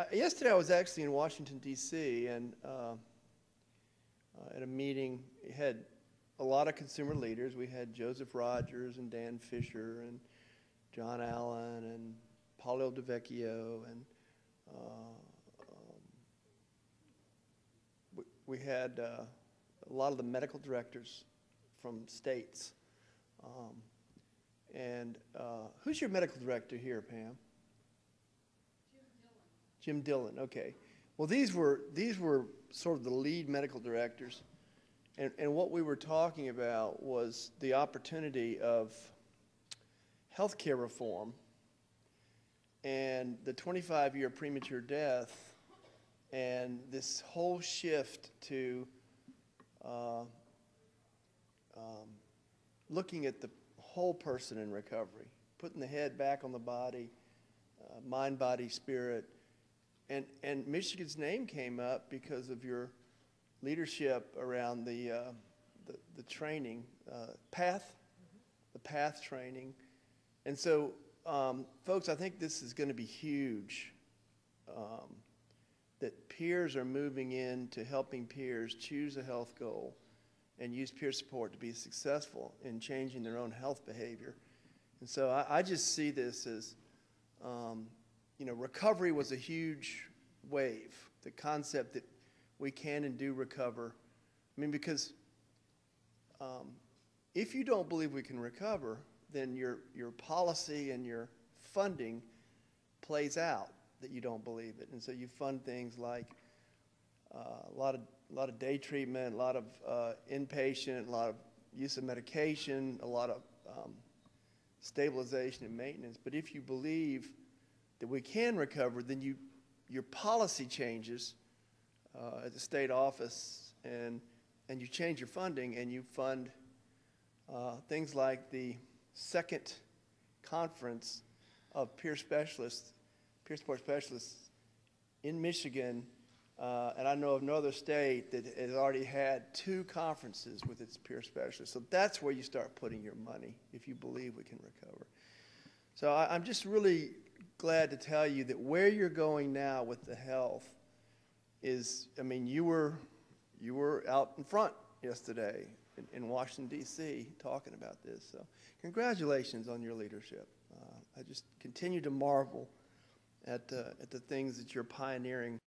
Uh, Yesterday, I was actually in Washington DC and uh, uh, at a meeting, it had a lot of consumer leaders. We had Joseph Rogers and Dan Fisher and John Allen and Paolo del Vecchio and uh, um, we- we had uh, a lot of the medical directors from states. Um, And uh, who's your medical director here, Pam? Jim Dillon, okay. Well, these were, these were sort of the lead medical directors. And, and what we were talking about was the opportunity of healthcare reform and the 25-year premature death and this whole shift to uh, um, looking at the whole person in recovery, putting the head back on the body, uh, mind, body, spirit. And, and Michigan's name came up because of your leadership around the, uh, the, the training, uh, PATH, the PATH training. And so, um, folks, I think this is going to be huge. Um, that peers are moving into helping peers choose a health goal and use peer support to be successful in changing their own health behavior. And so I, I just see this as, um, you know, recovery was a huge wave. The concept that we can and do recover. I mean, because um, if you don't believe we can recover, then your, your policy and your funding plays out that you don't believe it. And so you fund things like uh, a lot of, a lot of day treatment, a lot of uh, inpatient, a lot of use of medication, a lot of um, stabilization and maintenance. But if you believe that we can recover, then you, your policy changes uh, at the state office and, and you change your funding and you fund uh, things like the second conference of peer specialists, peer support specialists in Michigan, uh, and I know of no other state that has already had two conferences with its peer specialists. So that's where you start putting your money if you believe we can recover. So I, I'm just really glad to tell you that where you're going now with the health is, I mean, you were, you were out in front yesterday in, in Washington, D.C., talking about this. So congratulations on your leadership. Uh, I just continue to marvel at, uh, at the things that you're pioneering